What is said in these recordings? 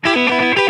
Música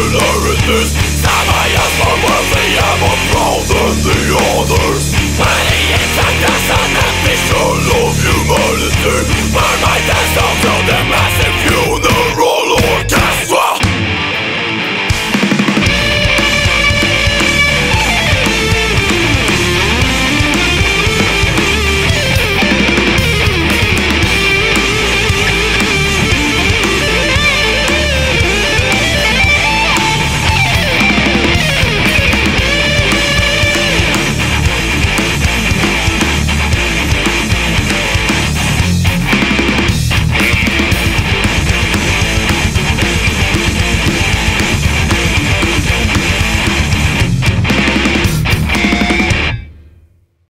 Samaritans Some I am more wealthy, am more proud than the others